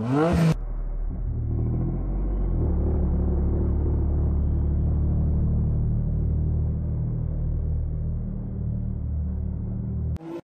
Hum.